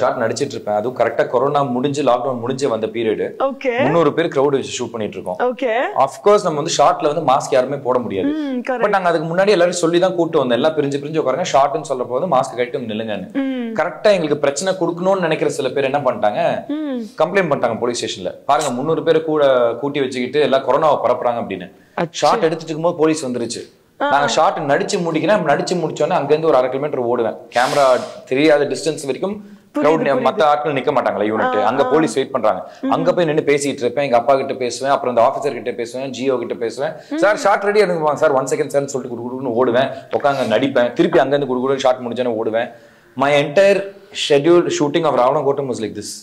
Short நடிச்சிட்டு இருப்பேன். அதுவும் கரெக்டா கொரோனா முடிஞ்சு லாக்டவுன் முடிஞ்சு வந்த பீரியட் முந்நூறு பேர் கிரௌட் வச்சு ஷூட் பண்ணிட்டு இருக்கோம். ஓகே அஃப்கோர்ஸ் நம்ம வந்து ஷார்ட்ல வந்து மாஸ்க் யாருமே போட முடியாது. பட் நாங்க அதுக்கு முன்னாடி எல்லாரும் சொல்லி தான் கூட்டு வந்தோம். எல்லாம் பிரிஞ்சு பிரிஞ்சு உட்காருங்க. ஷார்ட்னு சொல்ற போது மாஸ்க் கட்டி நில்லுங்கன்னு. கரெக்டா எங்களுக்கு பிரச்சனை கொடுக்கணும்னு நினைக்கிற சில பேர் என்ன பண்ணிட்டாங்க? கம்ப்ளைண்ட் பண்ணிட்டாங்க போலீஸ் ஸ்டேஷன்ல பாருங்க முந்நூறு பேரை கூட கூட்டி வச்சுக்கிட்டு எல்லாம் கொரோனாவை பரப்புறாங்க அப்படின்னு. ஷார்ட் எடுத்துட்டு இருக்கும்போது போலீஸ் வந்துருச்சு. நாங்க ஷார்ட் நடிச்சு முடிக்கிறேன் நடிச்சு முடிச்சோன்னே அங்க இருந்து ஒரு அரை கிலோமீட்டர் ஓடுவேன். கேமரா தெரியாத டிஸ்டன்ஸ் வரைக்கும் crowd மத்த ஆட்கள் நிக்க மாட்டாங்களா யூனிட் அங்க போலீஸ் வெயிட் பண்றாங்க. அங்க போய் நின்னு பேசிட்டு இருப்பேன். எங்க அப்பா கிட்ட பேசுவேன். அப்புறம் இந்த ஆபீசர் கிட்ட பேசுவேன். ஜியோ கிட்ட பேசுவேன். சார் ஷார்ட் ரெடி இருந்துவாங்க சார் ஒன் செகண்ட் சார் சொல்லிட்டு குடுக்குன்னு ஓடுவேன். உட்காந்து நடிப்பேன். திருப்பி அங்க இருந்து குடுக்குடு ஷார்ட் முடிச்சோன்னே ஓடுவேன். My entire schedule shooting of Raavanam Kottam was like this